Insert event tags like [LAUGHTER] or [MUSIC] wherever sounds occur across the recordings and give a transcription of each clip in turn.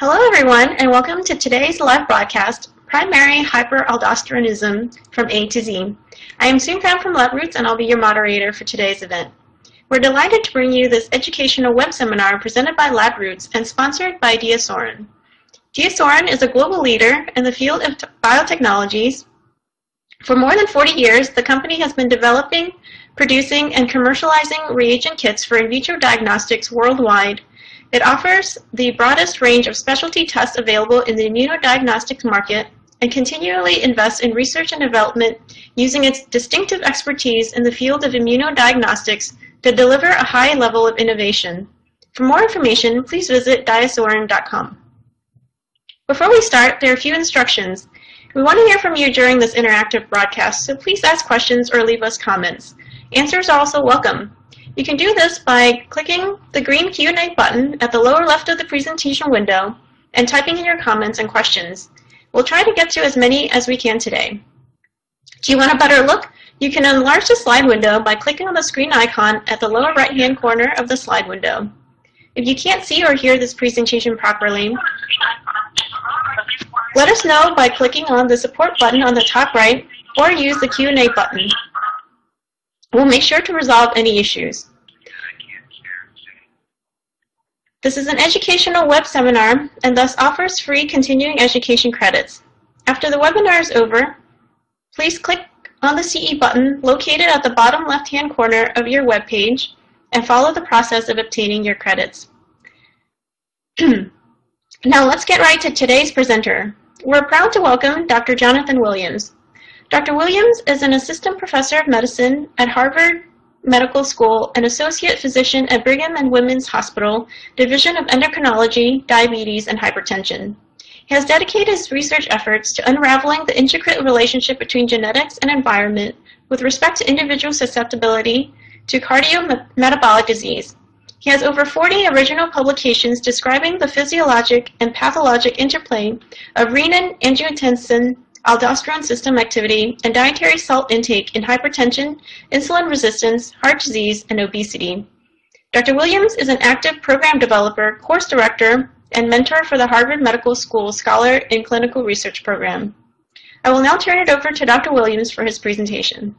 Hello, everyone, and welcome to today's live broadcast, Primary Hyperaldosteronism from A to Z. I am Sue Pham from LabRoots, and I'll be your moderator for today's event. We're delighted to bring you this educational web seminar presented by LabRoots and sponsored by DiaSorin. DiaSorin is a global leader in the field of biotechnologies. For more than 40 years, the company has been developing, producing, and commercializing reagent kits for in vitro diagnostics worldwide it offers the broadest range of specialty tests available in the immunodiagnostics market and continually invests in research and development using its distinctive expertise in the field of immunodiagnostics to deliver a high level of innovation. For more information, please visit diasorin.com. Before we start, there are a few instructions. We want to hear from you during this interactive broadcast, so please ask questions or leave us comments. Answers are also welcome. You can do this by clicking the green Q&A button at the lower left of the presentation window and typing in your comments and questions. We'll try to get to as many as we can today. Do you want a better look? You can enlarge the slide window by clicking on the screen icon at the lower right-hand corner of the slide window. If you can't see or hear this presentation properly, let us know by clicking on the support button on the top right or use the Q&A button. We'll make sure to resolve any issues. This is an educational web seminar and thus offers free continuing education credits. After the webinar is over, please click on the CE button located at the bottom left-hand corner of your web page and follow the process of obtaining your credits. [CLEARS THROAT] now let's get right to today's presenter. We're proud to welcome Dr. Jonathan Williams. Dr. Williams is an assistant professor of medicine at Harvard Medical School and associate physician at Brigham and Women's Hospital, Division of Endocrinology, Diabetes, and Hypertension. He has dedicated his research efforts to unraveling the intricate relationship between genetics and environment with respect to individual susceptibility to cardiometabolic disease. He has over 40 original publications describing the physiologic and pathologic interplay of renin, angiotensin, aldosterone system activity, and dietary salt intake in hypertension, insulin resistance, heart disease, and obesity. Dr. Williams is an active program developer, course director, and mentor for the Harvard Medical School Scholar in Clinical Research Program. I will now turn it over to Dr. Williams for his presentation.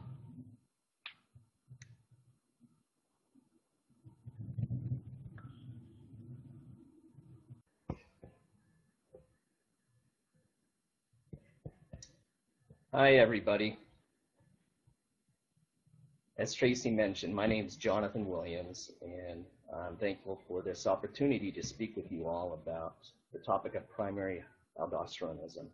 Hi, everybody. As Tracy mentioned, my name is Jonathan Williams, and I'm thankful for this opportunity to speak with you all about the topic of primary aldosteronism.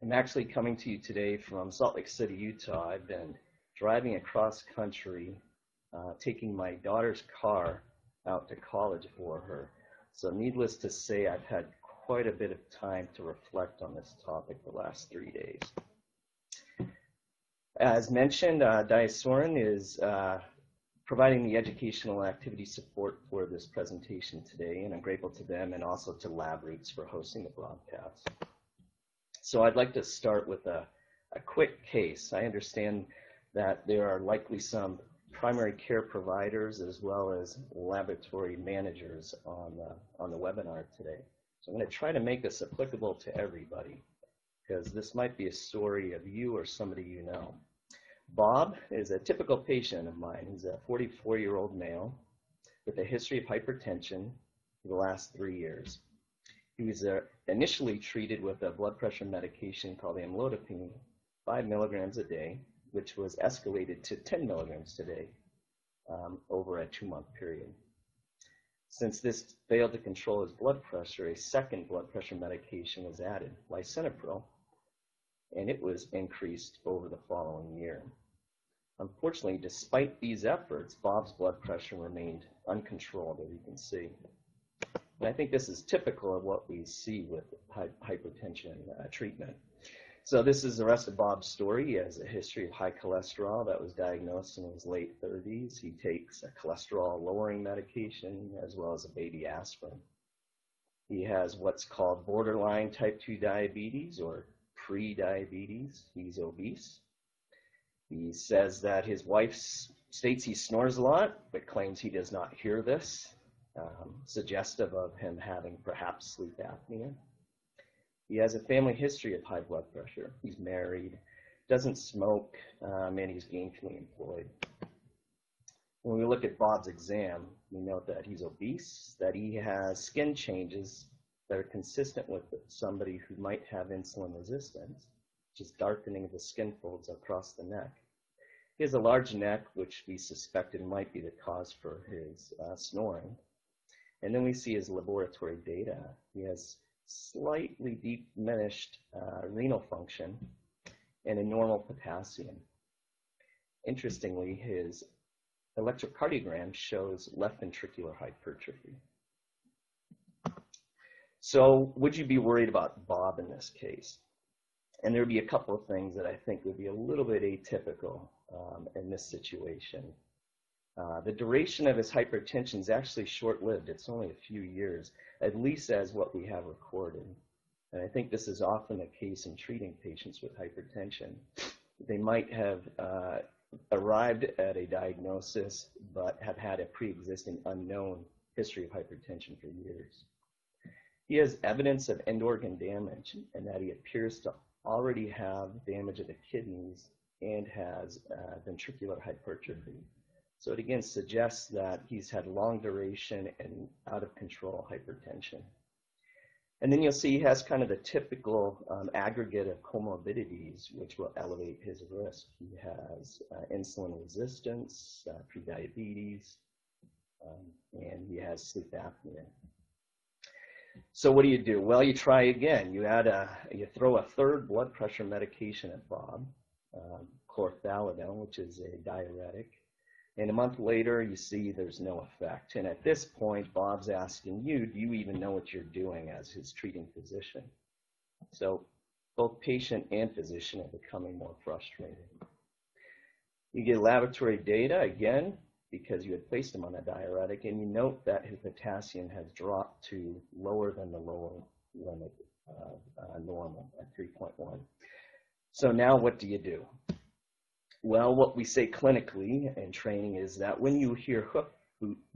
I'm actually coming to you today from Salt Lake City, Utah. I've been driving across country, uh, taking my daughter's car out to college for her. So needless to say, I've had quite a bit of time to reflect on this topic the last three days. As mentioned, uh, DiaSorin is uh, providing the educational activity support for this presentation today, and I'm grateful to them and also to LabRoots for hosting the broadcast. So I'd like to start with a, a quick case. I understand that there are likely some primary care providers as well as laboratory managers on the, on the webinar today. So I'm going to try to make this applicable to everybody because this might be a story of you or somebody you know. Bob is a typical patient of mine. He's a 44-year-old male with a history of hypertension for the last three years. He was uh, initially treated with a blood pressure medication called amlodipine, 5 milligrams a day, which was escalated to 10 milligrams today um, over a two-month period. Since this failed to control his blood pressure, a second blood pressure medication was added, lisinopril, and it was increased over the following year. Unfortunately, despite these efforts, Bob's blood pressure remained uncontrolled, as you can see. And I think this is typical of what we see with hypertension uh, treatment. So this is the rest of Bob's story. He has a history of high cholesterol that was diagnosed in his late 30s. He takes a cholesterol lowering medication as well as a baby aspirin. He has what's called borderline type 2 diabetes or pre-diabetes. He's obese. He says that his wife states he snores a lot, but claims he does not hear this. um, suggestive of him having perhaps sleep apnea. He has a family history of high blood pressure. He's married, doesn't smoke, um, and he's gainfully employed. When we look at Bob's exam, we note that he's obese, that he has skin changes that are consistent with somebody who might have insulin resistance, which is darkening of the skin folds across the neck. He has a large neck, which we suspected might be the cause for his uh, snoring. And then we see his laboratory data. He has slightly diminished uh, renal function and a normal potassium. Interestingly, his electrocardiogram shows left ventricular hypertrophy. So would you be worried about Bob in this case? And there'd be a couple of things that I think would be a little bit atypical um, in this situation. Uh, the duration of his hypertension is actually short-lived. It's only a few years, at least as what we have recorded. And I think this is often the case in treating patients with hypertension. They might have uh, arrived at a diagnosis, but have had a pre-existing unknown history of hypertension for years. He has evidence of end organ damage and that he appears to already have damage of the kidneys and has uh, ventricular hypertrophy. So it again suggests that he's had long duration and out of control hypertension. And then you'll see he has kind of the typical um, aggregate of comorbidities which will elevate his risk. He has uh, insulin resistance, uh, prediabetes, um, and he has sleep apnea. So what do you do? Well, you try again. You add a, you throw a third blood pressure medication at Bob, um, chlorthalidone, which is a diuretic. And a month later, you see there's no effect. And at this point, Bob's asking you, do you even know what you're doing as his treating physician? So both patient and physician are becoming more frustrated. You get laboratory data, again, because you had placed him on a diuretic, and you note that his potassium has dropped to lower than the lower limit of uh, normal at 3.1. So now what do you do? Well, what we say clinically in training is that when you hear hoof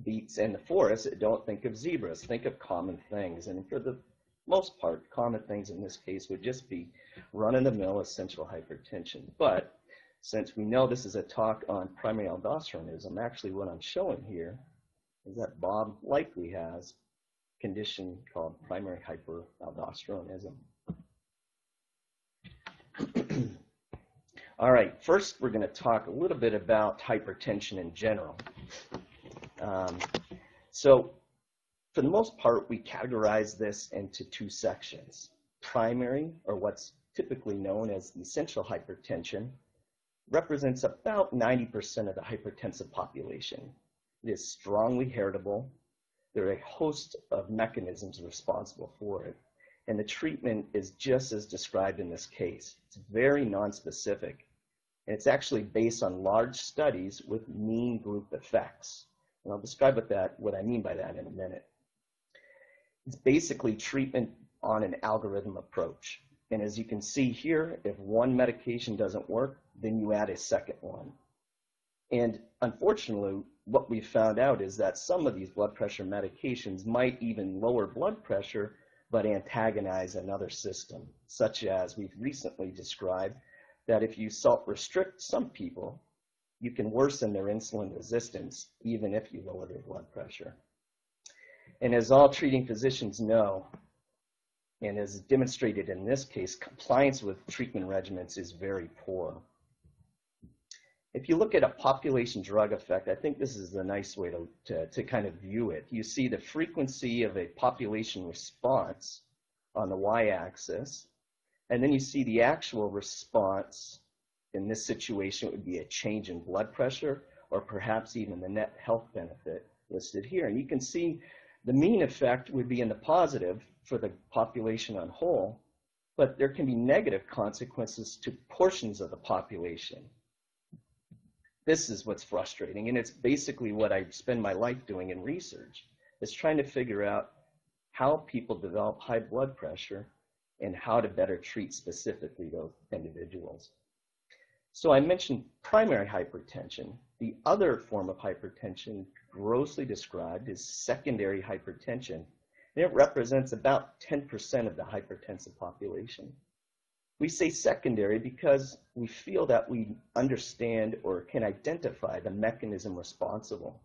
beats in the forest, don't think of zebras, think of common things. And for the most part, common things in this case would just be run-of-the-mill essential hypertension. But since we know this is a talk on primary aldosteronism, actually what I'm showing here is that Bob likely has a condition called primary hyperaldosteronism. [CLEARS THROAT] All right, first we're going to talk a little bit about hypertension in general. Um, so for the most part, we categorize this into two sections. Primary, or what's typically known as essential hypertension, represents about 90% of the hypertensive population. It is strongly heritable. There are a host of mechanisms responsible for it. And the treatment is just as described in this case. It's very nonspecific. And it's actually based on large studies with mean group effects. And I'll describe what, that, what I mean by that in a minute. It's basically treatment on an algorithm approach. And as you can see here, if one medication doesn't work, then you add a second one. And unfortunately, what we found out is that some of these blood pressure medications might even lower blood pressure, but antagonize another system, such as we've recently described that if you salt restrict some people, you can worsen their insulin resistance even if you lower their blood pressure. And as all treating physicians know, and as demonstrated in this case, compliance with treatment regimens is very poor. If you look at a population drug effect, I think this is a nice way to, to, to kind of view it. You see the frequency of a population response on the y-axis, and then you see the actual response in this situation would be a change in blood pressure or perhaps even the net health benefit listed here. And you can see the mean effect would be in the positive for the population on whole, but there can be negative consequences to portions of the population. This is what's frustrating, and it's basically what I spend my life doing in research, is trying to figure out how people develop high blood pressure and how to better treat specifically those individuals. So I mentioned primary hypertension. The other form of hypertension grossly described is secondary hypertension. And it represents about 10% of the hypertensive population. We say secondary because we feel that we understand or can identify the mechanism responsible.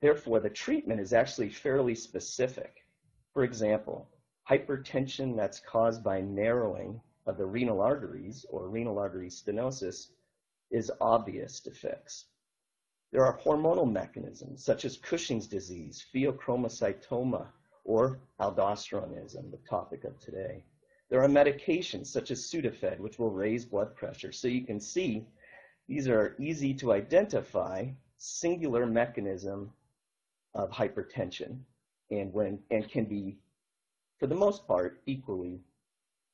Therefore, the treatment is actually fairly specific. For example, hypertension that's caused by narrowing of the renal arteries or renal artery stenosis is obvious to fix. There are hormonal mechanisms such as Cushing's disease, pheochromocytoma, or aldosteronism, the topic of today. There are medications such as Sudafed, which will raise blood pressure. So you can see these are easy to identify singular mechanism of hypertension and when and can be for the most part, equally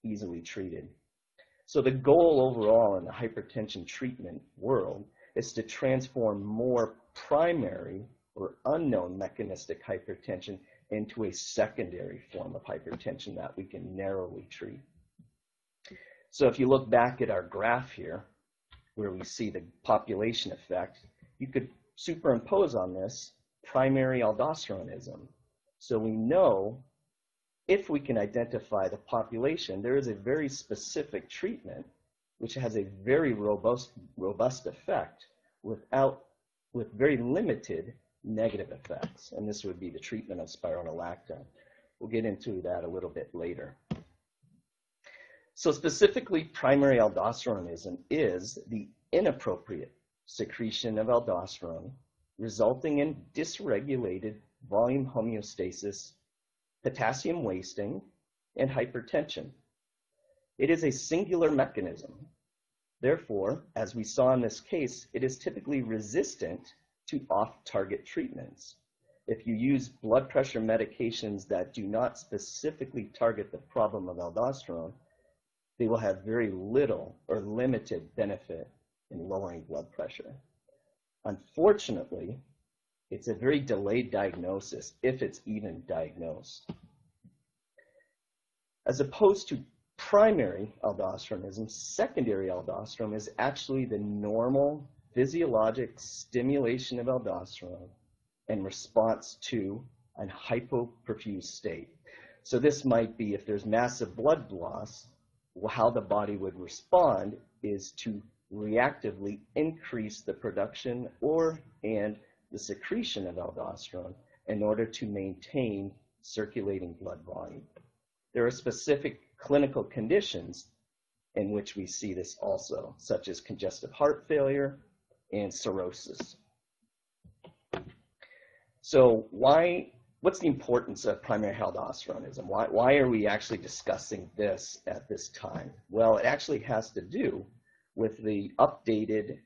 easily treated. So the goal overall in the hypertension treatment world is to transform more primary or unknown mechanistic hypertension into a secondary form of hypertension that we can narrowly treat. So if you look back at our graph here, where we see the population effect, you could superimpose on this primary aldosteronism. So we know if we can identify the population, there is a very specific treatment which has a very robust, robust effect without, with very limited negative effects. And this would be the treatment of spironolactone. We'll get into that a little bit later. So specifically, primary aldosteronism is the inappropriate secretion of aldosterone resulting in dysregulated volume homeostasis potassium wasting, and hypertension. It is a singular mechanism. Therefore, as we saw in this case, it is typically resistant to off-target treatments. If you use blood pressure medications that do not specifically target the problem of aldosterone, they will have very little or limited benefit in lowering blood pressure. Unfortunately, it's a very delayed diagnosis, if it's even diagnosed. As opposed to primary aldosteronism, secondary aldosterone is actually the normal physiologic stimulation of aldosterone in response to an hypoperfused state. So this might be if there's massive blood loss, how the body would respond is to reactively increase the production or and the secretion of aldosterone in order to maintain circulating blood volume. There are specific clinical conditions in which we see this also, such as congestive heart failure and cirrhosis. So why, what's the importance of primary aldosteronism? Why, why are we actually discussing this at this time? Well, it actually has to do with the updated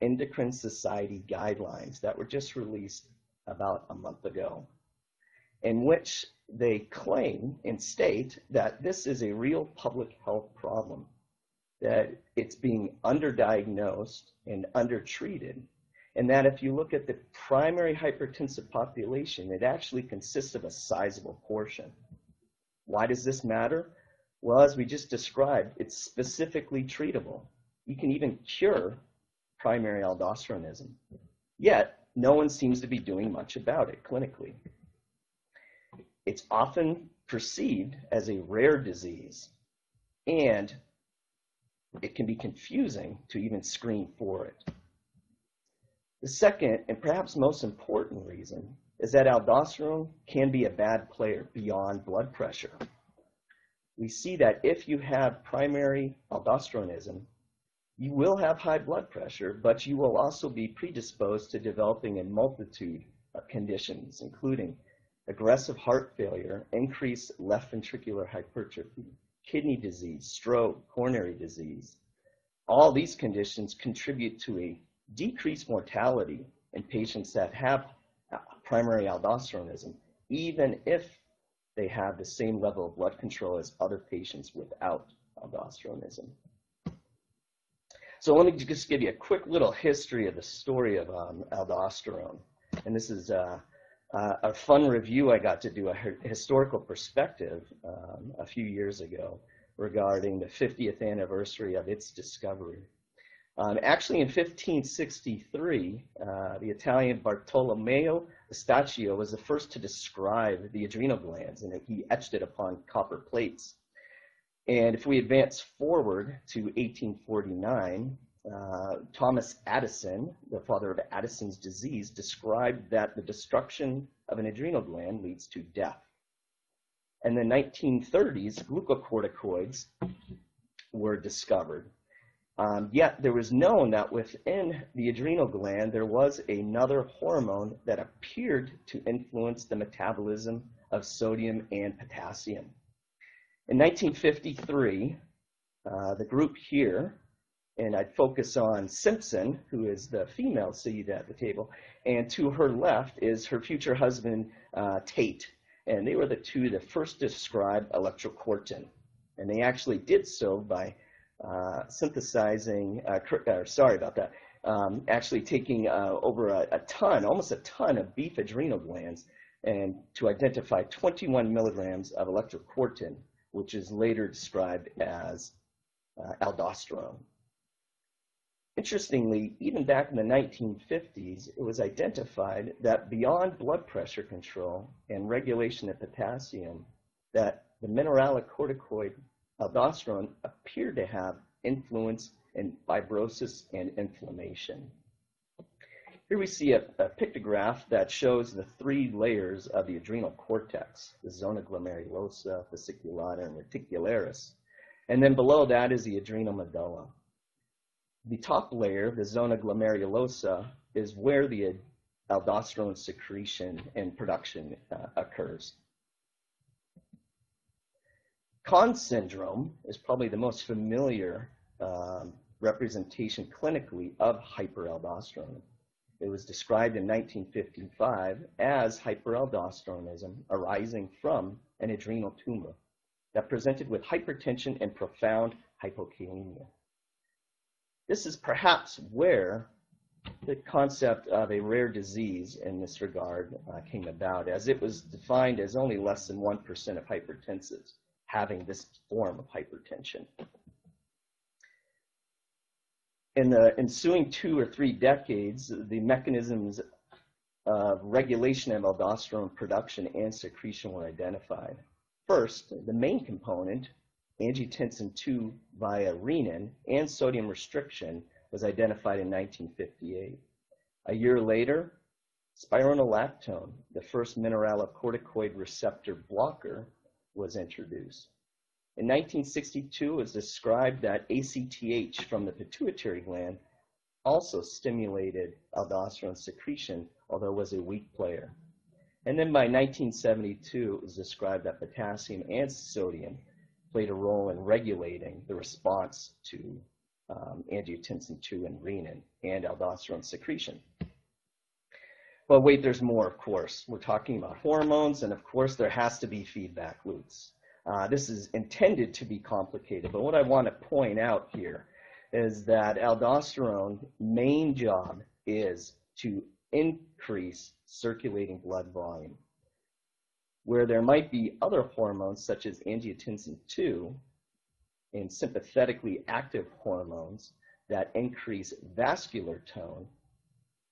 Endocrine Society guidelines that were just released about a month ago, in which they claim and state that this is a real public health problem, that it's being underdiagnosed and undertreated, and that if you look at the primary hypertensive population, it actually consists of a sizable portion. Why does this matter? Well, as we just described, it's specifically treatable. You can even cure primary aldosteronism. Yet, no one seems to be doing much about it clinically. It's often perceived as a rare disease, and it can be confusing to even screen for it. The second, and perhaps most important reason, is that aldosterone can be a bad player beyond blood pressure. We see that if you have primary aldosteronism, you will have high blood pressure, but you will also be predisposed to developing a multitude of conditions, including aggressive heart failure, increased left ventricular hypertrophy, kidney disease, stroke, coronary disease. All these conditions contribute to a decreased mortality in patients that have primary aldosteronism, even if they have the same level of blood control as other patients without aldosteronism. So let me just give you a quick little history of the story of um, aldosterone. And this is uh, uh, a fun review I got to do, a historical perspective um, a few years ago regarding the 50th anniversary of its discovery. Um, actually, in 1563, uh, the Italian Bartolomeo Eustachio was the first to describe the adrenal glands, and he etched it upon copper plates. And if we advance forward to 1849, uh, Thomas Addison, the father of Addison's disease, described that the destruction of an adrenal gland leads to death. In the 1930s, glucocorticoids were discovered. Um, yet there was known that within the adrenal gland there was another hormone that appeared to influence the metabolism of sodium and potassium. In 1953, uh, the group here, and I'd focus on Simpson, who is the female seat at the table, and to her left is her future husband, uh, Tait. And they were the two that first described electrocortin. And they actually did so by uh, synthesizing, uh, uh, sorry about that, um, actually taking uh, over a, a, ton, almost a ton of beef adrenal glands and to identify 21 milligrams of electrocortin, which is later described as uh, aldosterone. Interestingly, even back in the 1950s, it was identified that beyond blood pressure control and regulation of potassium, that the mineralocorticoid aldosterone appeared to have influence in fibrosis and inflammation. Here we see a, a, pictograph that shows the three layers of the adrenal cortex, the zona glomerulosa, fasciculata, and reticularis. And then below that is the adrenal medulla. The top layer, the zona glomerulosa, is where the aldosterone secretion and production uh, occurs. Conn syndrome is probably the most familiar um, representation clinically of hyperaldosteronism. It was described in 1955 as hyperaldosteronism arising from an adrenal tumor that presented with hypertension and profound hypokalemia. This is perhaps where the concept of a rare disease in this regard uh, came about, as it was defined as only less than 1% of hypertensives having this form of hypertension. In the ensuing two or three decades, the mechanisms of regulation of aldosterone production and secretion were identified. First, the main component, angiotensin II via renin and sodium restriction, was identified in 1958. A year later, spironolactone, the first mineralocorticoid receptor blocker, was introduced. In 1962, it was described that ACTH from the pituitary gland also stimulated aldosterone secretion, although it was a weak player. And then by 1972, it was described that potassium and sodium played a role in regulating the response to um, angiotensin II and renin and aldosterone secretion. But wait, there's more, of course. We're talking about hormones, and of course, there has to be feedback loops. Uh, this is intended to be complicated, but what I want to point out here is that aldosterone main job is to increase circulating blood volume. Where there might be other hormones such as angiotensin II and sympathetically active hormones that increase vascular tone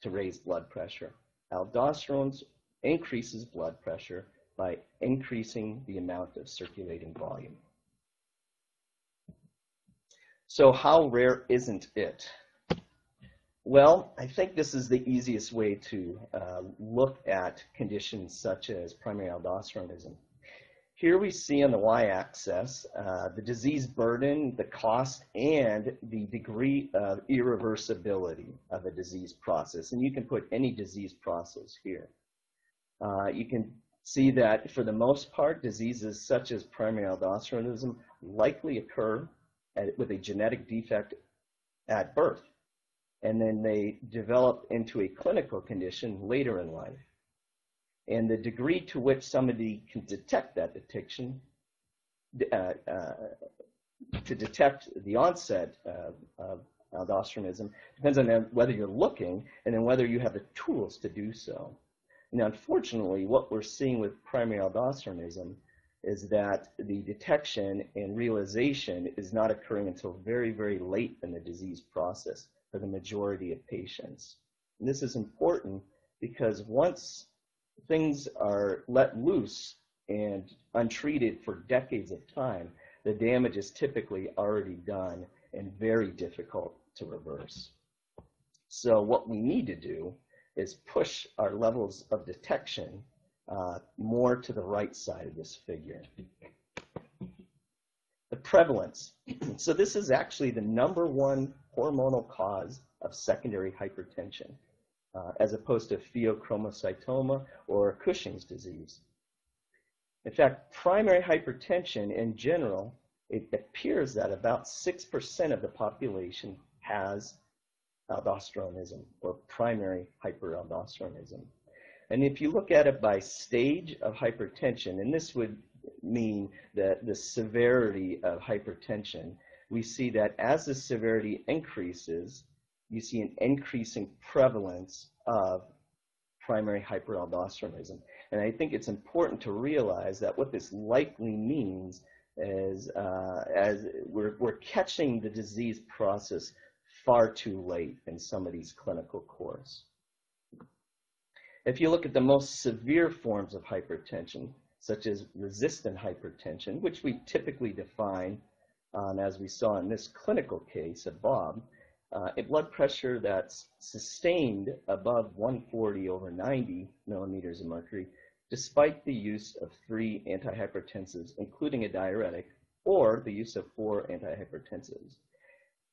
to raise blood pressure. Aldosterone increases blood pressure by increasing the amount of circulating volume. So how rare isn't it? Well, I think this is the easiest way to uh, look at conditions such as primary aldosteronism. Here we see on the y-axis uh, the disease burden, the cost, and the degree of irreversibility of a disease process. And you can put any disease process here. Uh, you can see that for the most part, diseases such as primary aldosteronism likely occur at, with a genetic defect at birth. And then they develop into a clinical condition later in life. And the degree to which somebody can detect that detection, uh, uh, to detect the onset of, of aldosteronism depends on whether you're looking and then whether you have the tools to do so. Now, unfortunately, what we're seeing with primary aldosteronism is that the detection and realization is not occurring until very, very late in the disease process, for the majority of patients. And this is important because once things are let loose and untreated for decades of time, the damage is typically already done and very difficult to reverse. So what we need to do is push our levels of detection uh, more to the right side of this figure. The prevalence. [CLEARS THROAT] So this is actually the number one hormonal cause of secondary hypertension, uh, as opposed to pheochromocytoma or Cushing's disease. In fact, primary hypertension in general, it appears that about 6% of the population has aldosteronism or primary hyperaldosteronism. And if you look at it by stage of hypertension, and this would mean that the severity of hypertension, we see that as the severity increases, you see an increasing prevalence of primary hyperaldosteronism. And I think it's important to realize that what this likely means is uh, as we're, we're catching the disease process far too late in some of these clinical course. If you look at the most severe forms of hypertension, such as resistant hypertension, which we typically define um, as we saw in this clinical case of Bob, uh, a blood pressure that's sustained above 140 over 90 millimeters of mercury, despite the use of three antihypertensives, including a diuretic, or the use of four antihypertensives.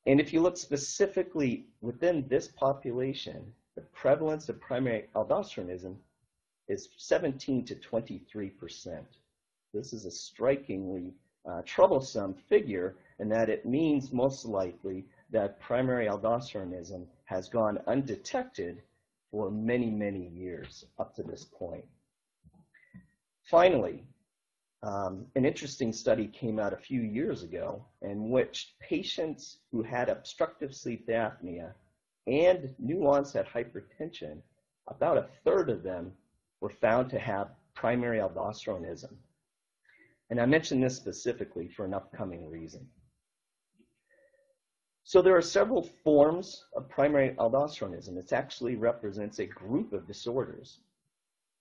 And if you look specifically within this population, the prevalence of primary aldosteronism is 17 to 23 percent. This is a strikingly uh, troublesome figure in that it means most likely that primary aldosteronism has gone undetected for many, many years up to this point. Finally, um, an interesting study came out a few years ago in which patients who had obstructive sleep apnea and new onset hypertension, about a third of them were found to have primary aldosteronism. And I mention this specifically for an upcoming reason. So there are several forms of primary aldosteronism. It actually represents a group of disorders.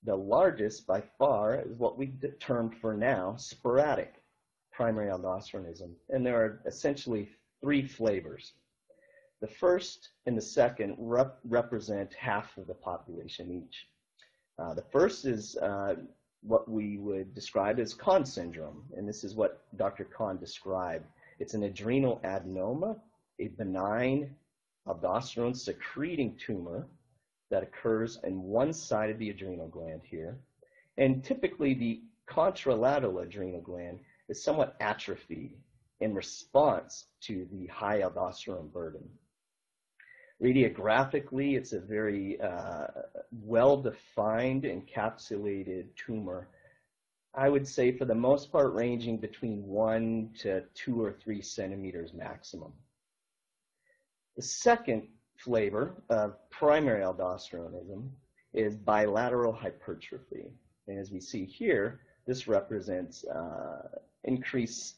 The largest by far is what we termed for now sporadic primary aldosteronism. And there are essentially three flavors. The first and the second rep represent half of the population each. Uh, the first is uh, what we would describe as Conn syndrome, and this is what Dr. Conn described. It's an adrenal adenoma, a benign aldosterone secreting tumor that occurs in one side of the adrenal gland here. And typically the contralateral adrenal gland is somewhat atrophied in response to the high aldosterone burden. Radiographically, it's a very uh, well-defined encapsulated tumor. I would say for the most part ranging between one to two or three centimeters maximum. The second flavor of primary aldosteronism is bilateral hypertrophy. And as we see here, this represents uh, increased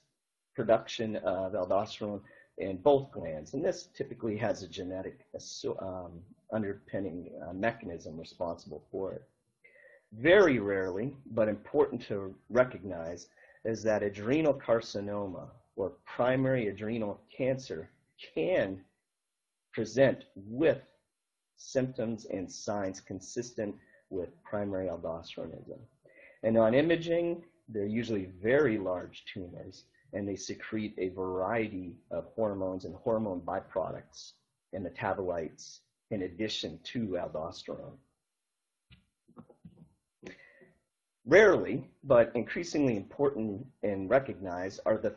production of aldosterone in both glands. And this typically has a genetic um, underpinning uh, mechanism responsible for it. Very rarely, but important to recognize, is that adrenal carcinoma or primary adrenal cancer can present with symptoms and signs consistent with primary aldosteronism. And on imaging, they're usually very large tumors, and they secrete a variety of hormones and hormone byproducts and metabolites in addition to aldosterone. Rarely, but increasingly important and recognized, are the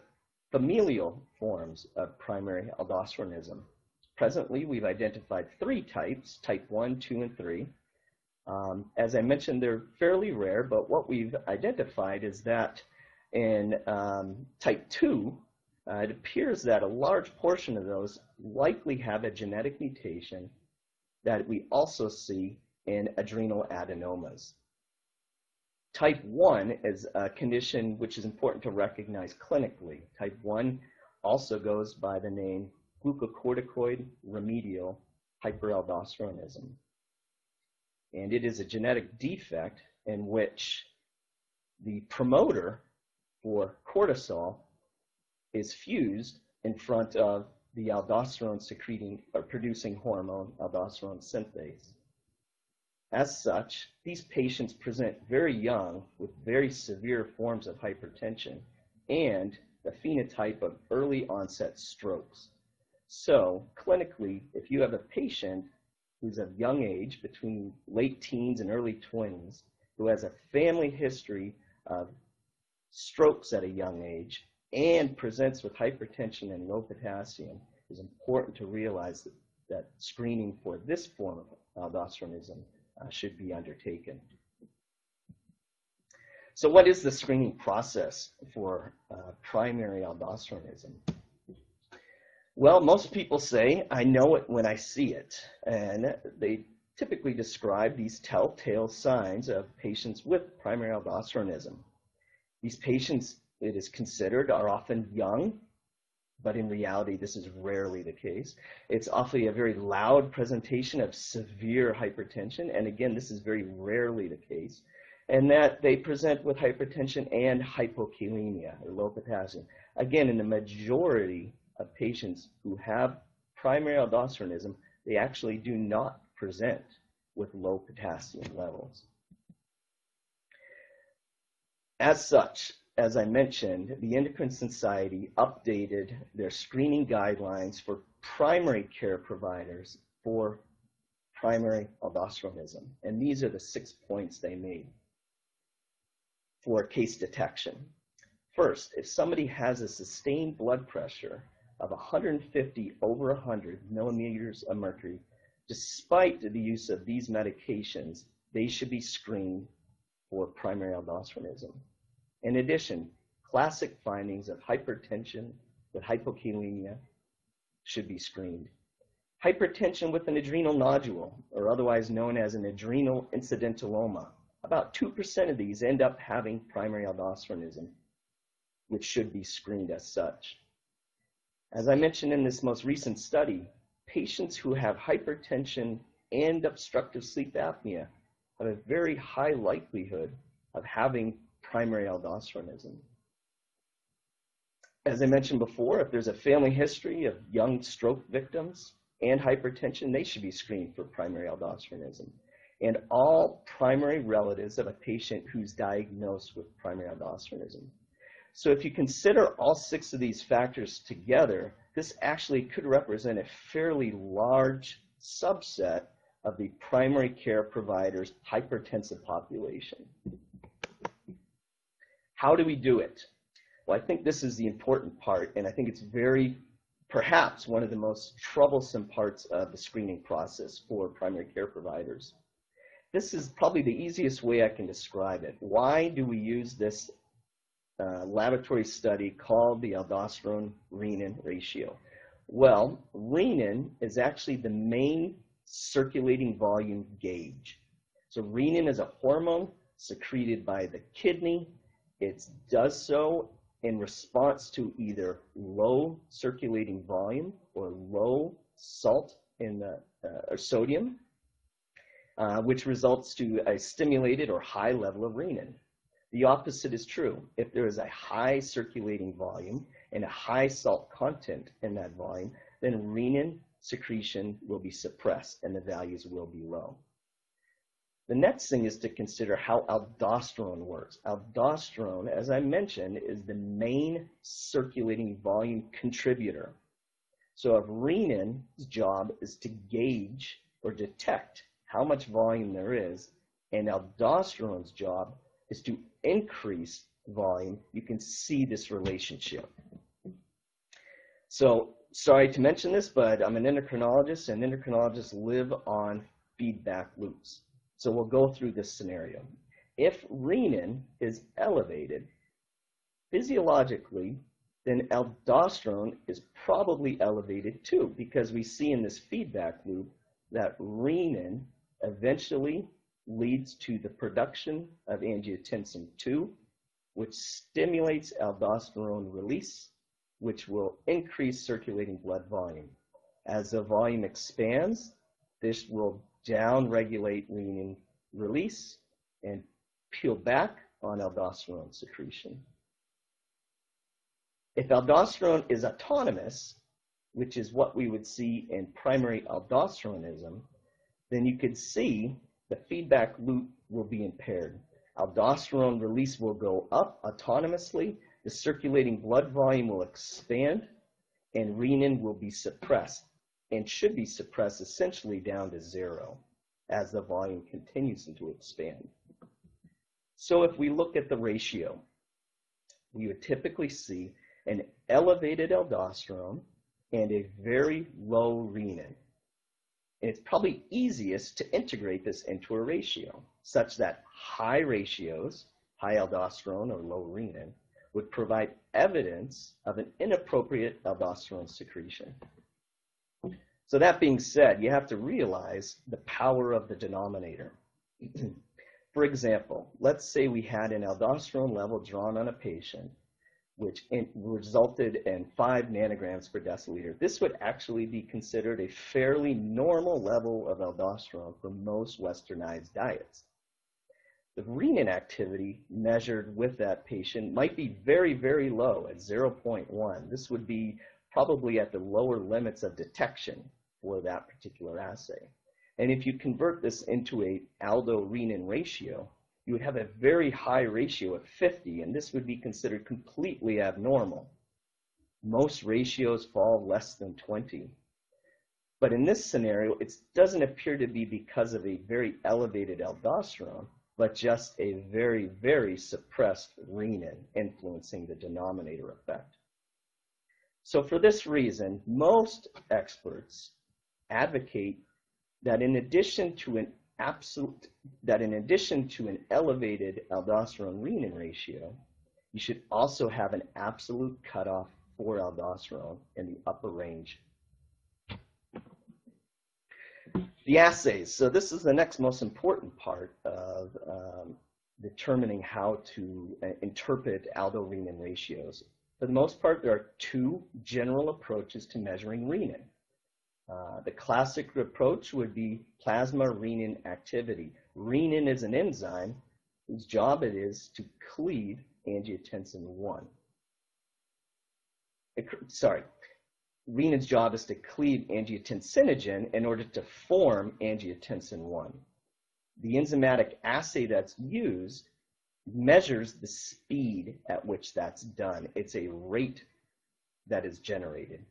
familial forms of primary aldosteronism. Presently, we've identified three types, type 1, 2, and 3. Um, as I mentioned, they're fairly rare, but what we've identified is that in um, type 2, uh, it appears that a large portion of those likely have a genetic mutation that we also see in adrenal adenomas. Type 1 is a condition which is important to recognize clinically. Type 1 also goes by the name glucocorticoid remediable hyperaldosteronism. And it is a genetic defect in which the promoter for cortisol is fused in front of the aldosterone secreting or producing hormone, aldosterone synthase. As such, these patients present very young with very severe forms of hypertension and the phenotype of early onset strokes. So clinically, if you have a patient who's of young age, between late teens and early 20s, who has a family history of strokes at a young age and presents with hypertension and low potassium, it's important to realize that, that screening for this form of aldosteronism uh, should be undertaken. So what is the screening process for uh, primary aldosteronism? Well, most people say, I know it when I see it. And they typically describe these telltale signs of patients with primary aldosteronism. These patients, it is considered, are often young, but in reality, this is rarely the case. It's often a very loud presentation of severe hypertension, and again, this is very rarely the case, and that they present with hypertension and hypokalemia, or low potassium. Again, in the majority of patients who have primary aldosteronism, they actually do not present with low potassium levels. As such, as I mentioned, the Endocrine Society updated their screening guidelines for primary care providers for primary aldosteronism. And these are the six points they made for case detection. First, if somebody has a sustained blood pressure of 150 over 100 millimeters of mercury, despite the use of these medications, they should be screened for primary aldosteronism. In addition, classic findings of hypertension with hypokalemia should be screened. Hypertension with an adrenal nodule, or otherwise known as an adrenal incidentaloma. About 2% of these end up having primary aldosteronism, which should be screened as such. As I mentioned in this most recent study, patients who have hypertension and obstructive sleep apnea have a very high likelihood of having primary aldosteronism. As I mentioned before, if there's a family history of young stroke victims and hypertension, they should be screened for primary aldosteronism. And all primary relatives of a patient who's diagnosed with primary aldosteronism so if you consider all six of these factors together, this actually could represent a fairly large subset of the primary care provider's hypertensive population. How do we do it? Well, I think this is the important part, and I think it's very, perhaps one of the most troublesome parts of the screening process for primary care providers. This is probably the easiest way I can describe it. Why do we use this uh, laboratory study called the aldosterone-renin ratio. Well, renin is actually the main circulating volume gauge. So renin is a hormone secreted by the kidney. It does so in response to either low circulating volume or low salt in the uh, or sodium, uh, which results to a stimulated or high level of renin. The opposite is true. If there is a high circulating volume and a high salt content in that volume, then renin secretion will be suppressed and the values will be low. The next thing is to consider how aldosterone works. Aldosterone, as I mentioned, is the main circulating volume contributor. So if renin's job is to gauge or detect how much volume there is, and aldosterone's job is to increase volume, you can see this relationship. So sorry to mention this, but I'm an endocrinologist, and endocrinologists live on feedback loops. So we'll go through this scenario. If renin is elevated, physiologically, then aldosterone is probably elevated too, because we see in this feedback loop that renin eventually leads to the production of angiotensin II, which stimulates aldosterone release, which will increase circulating blood volume. As the volume expands, this will downregulate renin release and peel back on aldosterone secretion. If aldosterone is autonomous, which is what we would see in primary aldosteronism, then you could see the feedback loop will be impaired. Aldosterone release will go up autonomously, the circulating blood volume will expand, and renin will be suppressed and should be suppressed essentially down to zero as the volume continues to expand. So if we look at the ratio, we would typically see an elevated aldosterone and a very low renin. And it's probably easiest to integrate this into a ratio such that high ratios, high aldosterone or low renin, would provide evidence of an inappropriate aldosterone secretion. So that being said, you have to realize the power of the denominator. [CLEARS THROAT] For example, let's say we had an aldosterone level drawn on a patient which in, resulted in 5 nanograms per deciliter. This would actually be considered a fairly normal level of aldosterone for most westernized diets. The renin activity measured with that patient might be very, very low at 0.1. This would be probably at the lower limits of detection for that particular assay. And if you convert this into a aldo-renin ratio, you would have a very high ratio of 50, and this would be considered completely abnormal. Most ratios fall less than 20. But in this scenario, it doesn't appear to be because of a very elevated aldosterone, but just a very, very suppressed renin influencing the denominator effect. So for this reason, most experts advocate that in addition to an absolute, that in addition to an elevated aldosterone renin ratio, you should also have an absolute cutoff for aldosterone in the upper range. The assays. So this is the next most important part of um, determining how to uh, interpret aldo-renin ratios. For the most part, there are two general approaches to measuring renin. Uh, the classic approach would be plasma renin activity. Renin is an enzyme whose job it is to cleave angiotensin 1. It, sorry, renin's job is to cleave angiotensinogen in order to form angiotensin 1. The enzymatic assay that's used measures the speed at which that's done. It's a rate that is generated.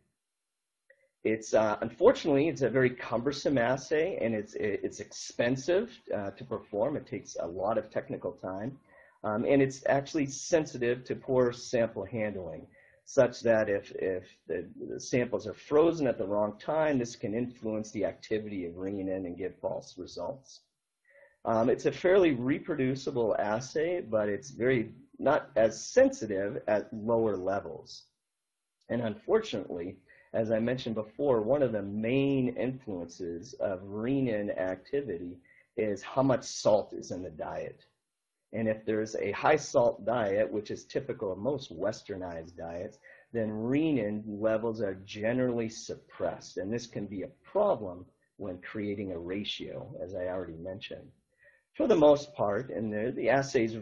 It's uh, unfortunately it's a very cumbersome assay and it's it's expensive uh, to perform. It takes a lot of technical time, um, and it's actually sensitive to poor sample handling, such that if if the, the, samples are frozen at the wrong time, this can influence the activity of renin and give false results. Um, it's a fairly reproducible assay, but it's very not as sensitive at lower levels, and unfortunately as I mentioned before, one of the main influences of renin activity is how much salt is in the diet. And if there's a high salt diet, which is typical of most westernized diets, then renin levels are generally suppressed. And this can be a problem when creating a ratio, as I already mentioned. For the most part, and the, the assays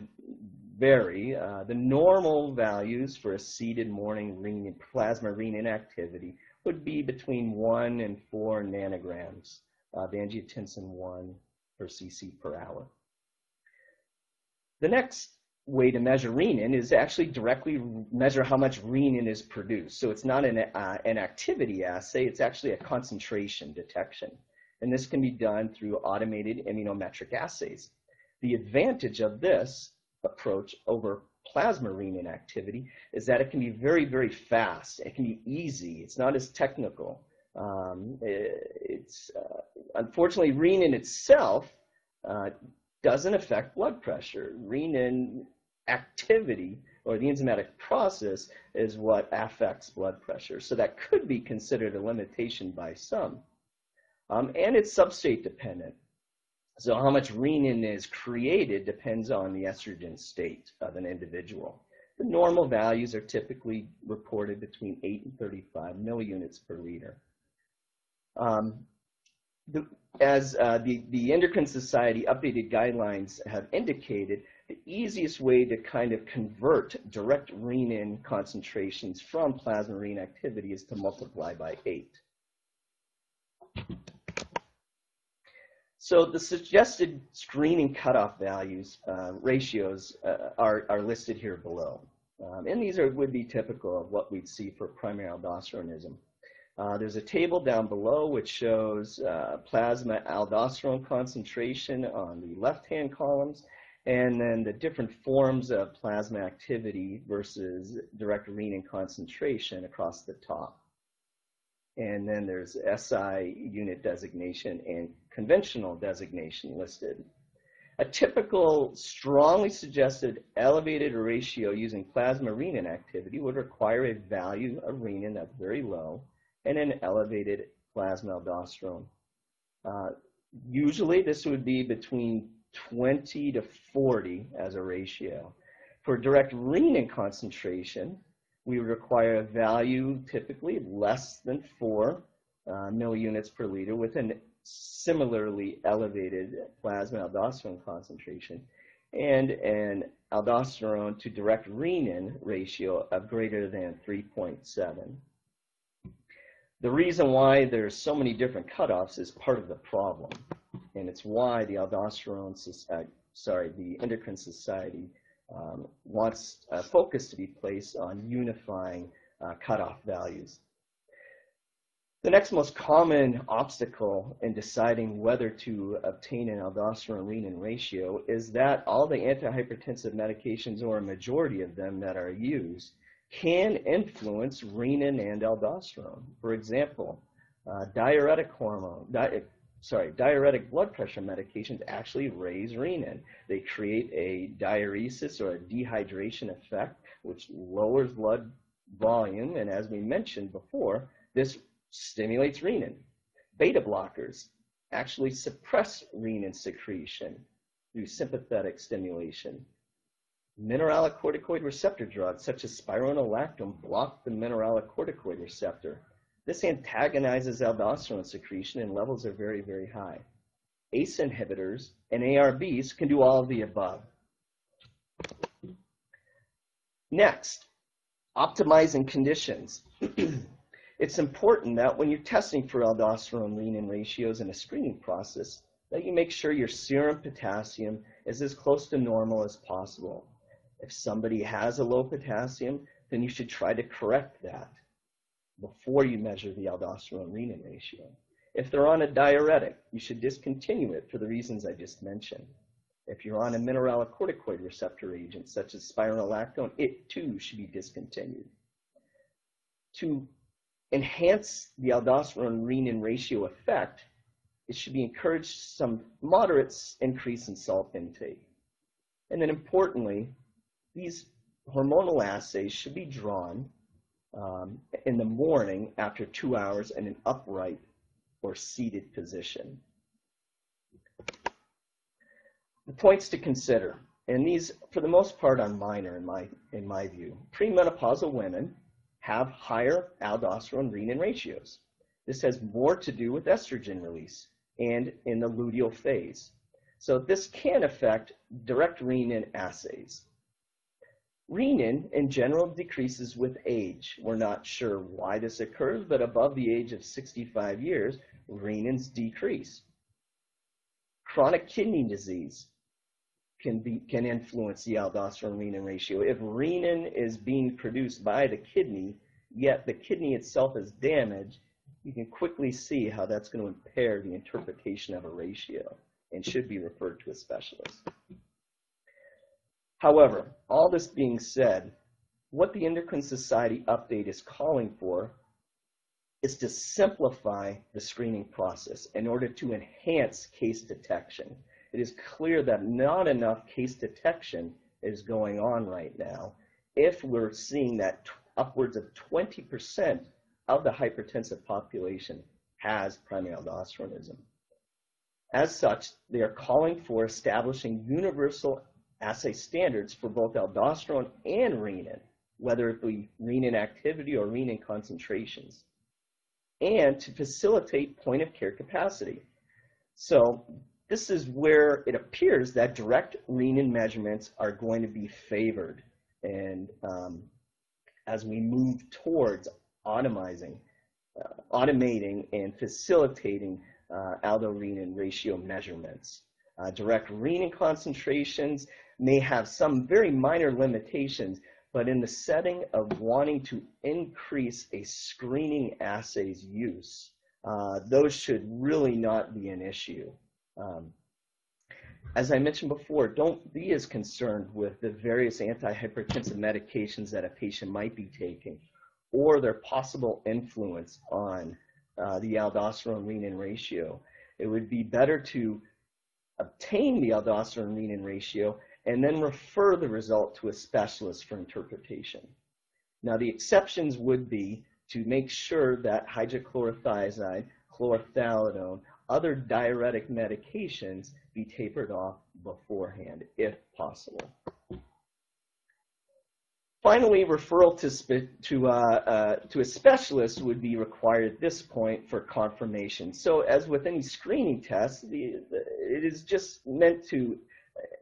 vary, uh, the normal values for a seeded morning renin, plasma renin activity would be between 1 and 4 nanograms of angiotensin 1 per cc per hour. The next way to measure renin is actually directly measure how much renin is produced. So it's not an, uh, an activity assay, it's actually a concentration detection. And this can be done through automated immunometric assays. The advantage of this approach over plasma renin activity is that it can be very, very fast. It can be easy. It's not as technical. Um, it, it's uh, unfortunately renin itself uh, doesn't affect blood pressure. Renin activity or the enzymatic process is what affects blood pressure. So that could be considered a limitation by some. Um, and it's substrate dependent. So how much renin is created depends on the estrogen state of an individual. The normal values are typically reported between 8 and 35 milliunits per liter. Um, the, as uh, the, the Endocrine Society updated guidelines have indicated, the easiest way to kind of convert direct renin concentrations from plasma renin activity is to multiply by 8. So the suggested screening cutoff values, uh, ratios, uh, are, are listed here below. Um, and these are, would be typical of what we'd see for primary aldosteronism. Uh, there's a table down below which shows uh, plasma aldosterone concentration on the left-hand columns, and then the different forms of plasma activity versus direct renin concentration across the top. And then there's SI unit designation and conventional designation listed. A typical strongly suggested elevated ratio using plasma renin activity would require a value of renin that's very low and an elevated plasma aldosterone. Uh, usually this would be between 20 to 40 as a ratio. For direct renin concentration, we would require a value typically less than 4 uh, milliunits per liter with a similarly elevated plasma aldosterone concentration and an aldosterone to direct renin ratio of greater than 3.7. The reason why there's so many different cutoffs is part of the problem, and it's why the aldosterone, uh, sorry, the endocrine society um, wants a focus to be placed on unifying uh, cutoff values. The next most common obstacle in deciding whether to obtain an aldosterone-renin ratio is that all the antihypertensive medications, or a majority of them that are used, can influence renin and aldosterone. For example, uh, diuretic hormone, di sorry, diuretic blood pressure medications actually raise renin. They create a diuresis or a dehydration effect, which lowers blood volume, and as we mentioned before, this stimulates renin. Beta blockers actually suppress renin secretion through sympathetic stimulation. Mineralocorticoid receptor drugs, such as spironolactone, block the mineralocorticoid receptor. This antagonizes aldosterone secretion and levels are very, very high. ACE inhibitors and ARBs can do all of the above. Next, optimizing conditions. [CLEARS THROAT] it's important that when you're testing for aldosterone renin ratios in a screening process, that you make sure your serum potassium is as close to normal as possible. If somebody has a low potassium, then you should try to correct that before you measure the aldosterone renin ratio. If they're on a diuretic, you should discontinue it for the reasons I just mentioned. If you're on a mineralocorticoid receptor agent such as spironolactone, it too should be discontinued. To enhance the aldosterone renin ratio effect, it should be encouraged some moderate increase in salt intake. And then importantly, these hormonal assays should be drawn um, in the morning after two hours in an upright or seated position. The points to consider, and these, for the most part, are minor in my, in my view. Premenopausal women have higher aldosterone renin ratios. This has more to do with estrogen release and in the luteal phase. So this can affect direct renin assays. Renin, in general, decreases with age. We're not sure why this occurs, but above the age of 65 years, renins decrease. Chronic kidney disease can, be, can influence the aldosterone-renin ratio. If renin is being produced by the kidney, yet the kidney itself is damaged, you can quickly see how that's going to impair the interpretation of a ratio and should be referred to a specialist. However, all this being said, what the Endocrine Society update is calling for is to simplify the screening process in order to enhance case detection. It is clear that not enough case detection is going on right now if we're seeing that upwards of 20% of the hypertensive population has primary aldosteronism. As such, they are calling for establishing universal assay standards for both aldosterone and renin, whether it be renin activity or renin concentrations, and to facilitate point of care capacity. So this is where it appears that direct renin measurements are going to be favored. And um, as we move towards automizing, uh, automating and facilitating uh, aldo-renin ratio measurements. Uh, direct renin concentrations may have some very minor limitations, but in the setting of wanting to increase a screening assay's use, uh, those should really not be an issue. Um, as I mentioned before, don't be as concerned with the various antihypertensive medications that a patient might be taking or their possible influence on uh, the aldosterone-renin ratio. It would be better to obtain the aldosterone-renin ratio and then refer the result to a specialist for interpretation. Now, the exceptions would be to make sure that hydrochlorothiazide, chlorothalidone, other diuretic medications be tapered off beforehand, if possible. Finally, referral to, to, uh, uh, to a specialist would be required at this point for confirmation. So as with any screening test, the, the, it is just meant to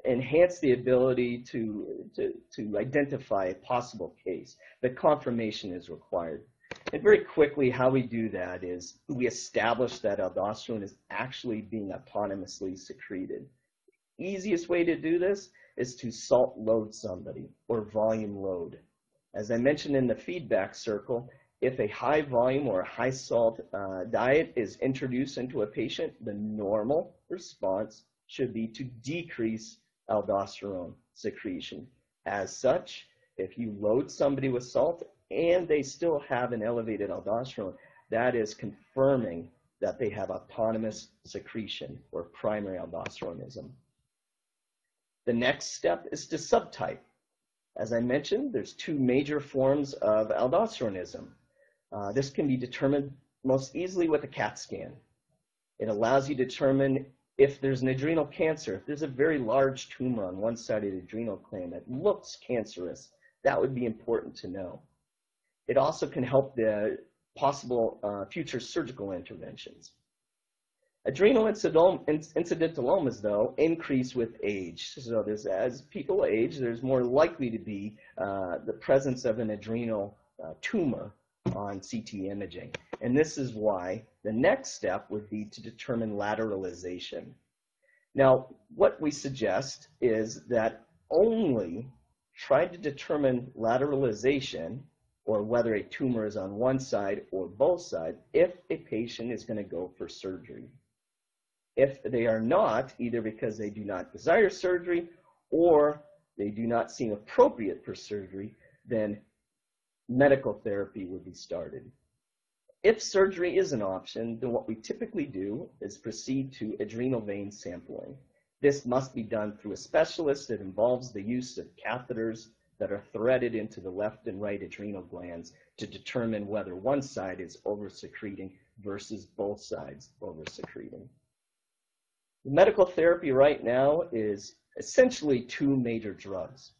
enhance the ability to, to, to identify a possible case. The confirmation is required. And very quickly, how we do that is we establish that aldosterone is actually being autonomously secreted. Easiest way to do this is to salt load somebody or volume load. As I mentioned in the feedback circle, if a high volume or a high salt uh, diet is introduced into a patient, the normal response should be to decrease aldosterone secretion. As such, if you load somebody with salt and they still have an elevated aldosterone, that is confirming that they have autonomous secretion or primary aldosteronism. The next step is to subtype. As I mentioned, there's two major forms of aldosteronism. Uh, this can be determined most easily with a CAT scan. It allows you to determine if there's an adrenal cancer, if there's a very large tumor on one side of the adrenal gland that looks cancerous, that would be important to know. It also can help the possible uh, future surgical interventions. Adrenal incidentalomas, though, increase with age. So as people age, there's more likely to be uh, the presence of an adrenal uh, tumor on CT imaging. And this is why the next step would be to determine lateralization. Now, what we suggest is that only try to determine lateralization or whether a tumor is on one side or both sides if a patient is going to go for surgery. If they are not, either because they do not desire surgery or they do not seem appropriate for surgery, then medical therapy would be started. If surgery is an option, then what we typically do is proceed to adrenal vein sampling. This must be done through a specialist. It involves the use of catheters that are threaded into the left and right adrenal glands to determine whether one side is over-secreting versus both sides over-secreting. Medical therapy right now is essentially two major drugs.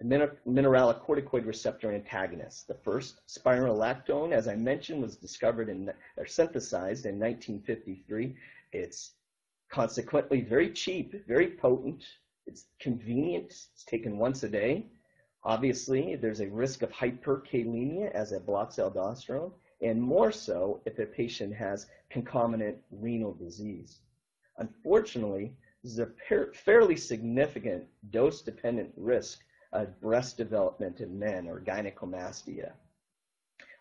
The mineralocorticoid receptor antagonists. The first, spironolactone, as I mentioned, was discovered in, or synthesized in 1953. It's consequently very cheap, very potent. It's convenient. It's taken once a day. Obviously, there's a risk of hyperkalemia as it blocks aldosterone, and more so if a patient has concomitant renal disease. Unfortunately, this is a fairly significant dose-dependent risk of breast development in men, or gynecomastia,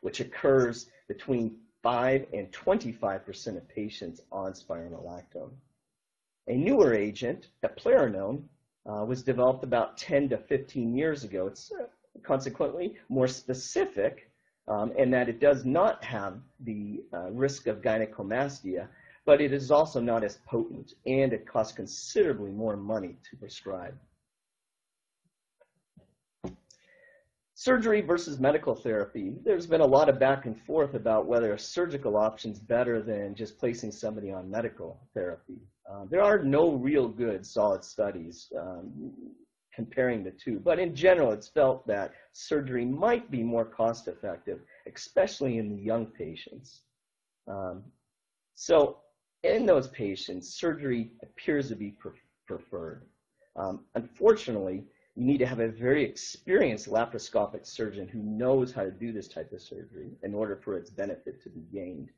which occurs between 5 and 25% of patients on spironolactone. A newer agent, eplerenone, uh, was developed about 10 to 15 years ago. It's uh, consequently more specific um, in that it does not have the uh, risk of gynecomastia, but it is also not as potent and it costs considerably more money to prescribe. Surgery versus medical therapy. There's been a lot of back and forth about whether a surgical option is better than just placing somebody on medical therapy. Uh, there are no real good solid studies um, comparing the two. But in general, it's felt that surgery might be more cost effective, especially in the young patients. Um, so in those patients, surgery appears to be pre preferred. Um, unfortunately, you need to have a very experienced laparoscopic surgeon who knows how to do this type of surgery in order for its benefit to be gained.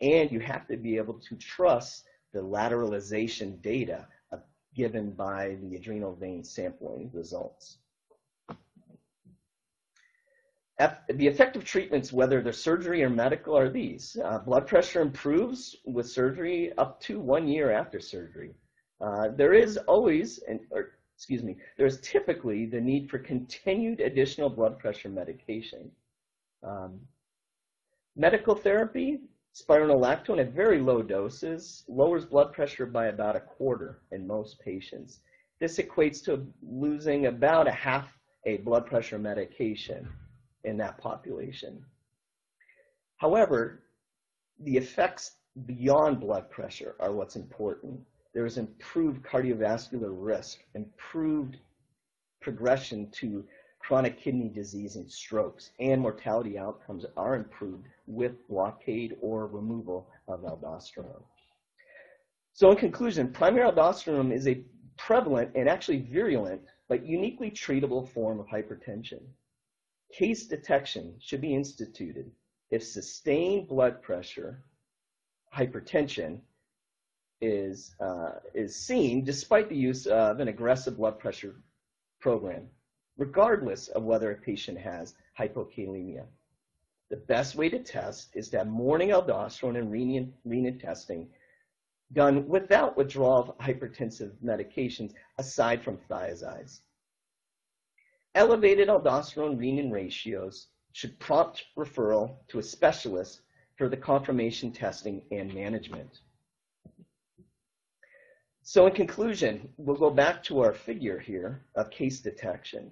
And you have to be able to trust the lateralization data given by the adrenal vein sampling results. The effective treatments, whether they're surgery or medical, are these. Uh, blood pressure improves with surgery up to one year after surgery. Uh, there is always, and, or excuse me, there's typically the need for continued additional blood pressure medication. Um, medical therapy, spironolactone at very low doses lowers blood pressure by about a quarter in most patients. This equates to losing about a half a blood pressure medication in that population. However, the effects beyond blood pressure are what's important. There is improved cardiovascular risk, improved progression to chronic kidney disease and strokes, and mortality outcomes are improved with blockade or removal of aldosterone. So in conclusion, primary aldosterone is a prevalent and actually virulent but uniquely treatable form of hypertension. Case detection should be instituted if sustained blood pressure, hypertension, is, uh, is seen despite the use of an aggressive blood pressure program, regardless of whether a patient has hypokalemia. The best way to test is to have morning aldosterone and renin, renin testing done without withdrawal of hypertensive medications aside from thiazides. Elevated aldosterone-renin ratios should prompt referral to a specialist for the confirmation testing and management. So in conclusion, we'll go back to our figure here of case detection.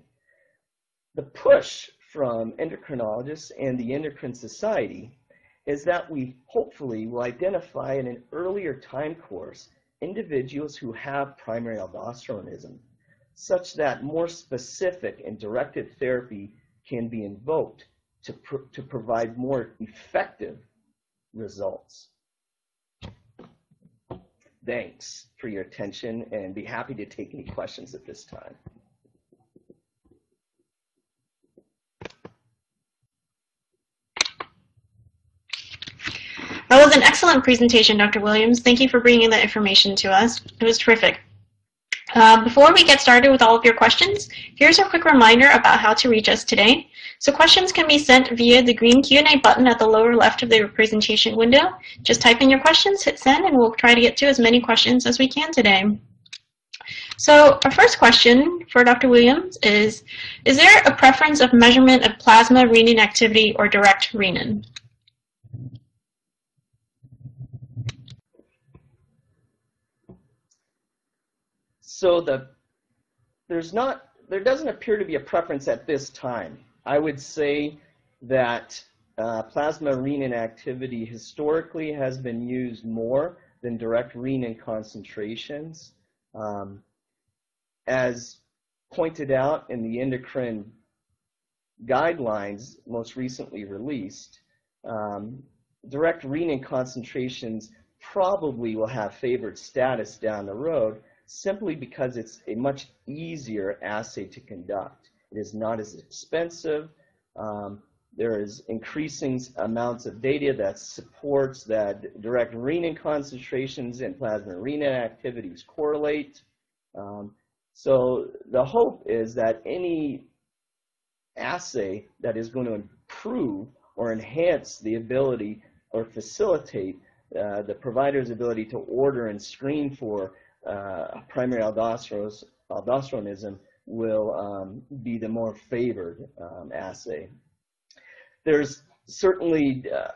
The push from endocrinologists and the Endocrine Society is that we hopefully will identify in an earlier time course individuals who have primary aldosteronism such that more specific and directed therapy can be invoked to, pr to provide more effective results. Thanks for your attention and be happy to take any questions at this time. That was an excellent presentation, Dr. Williams. Thank you for bringing that information to us. It was terrific. Uh, before we get started with all of your questions, here's a quick reminder about how to reach us today. So questions can be sent via the green Q&A button at the lower left of the presentation window. Just type in your questions, hit send, and we'll try to get to as many questions as we can today. So our first question for Dr. Williams is, is there a preference of measurement of plasma renin activity or direct renin? So the there's not there doesn't appear to be a preference at this time. I would say that uh, plasma renin activity historically has been used more than direct renin concentrations. Um, as pointed out in the endocrine guidelines most recently released, um, direct renin concentrations probably will have favored status down the road simply because it's a much easier assay to conduct. It is not as expensive. Um, there is increasing amounts of data that supports that direct renin concentrations and plasma renin activities correlate. Um, so the hope is that any assay that is going to improve or enhance the ability or facilitate uh, the provider's ability to order and screen for primary aldosteronism will um, be the more favored um, assay. There's certainly, uh,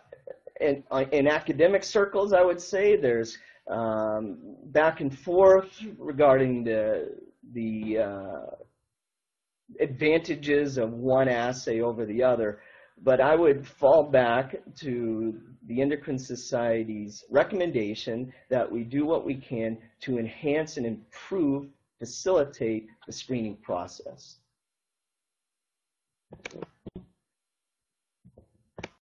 in, uh, in, academic circles, I would say, there's um, back and forth regarding the, the uh, advantages of one assay over the other, but I would fall back to the Endocrine Society's recommendation that we do what we can to enhance and improve facilitate the screening process.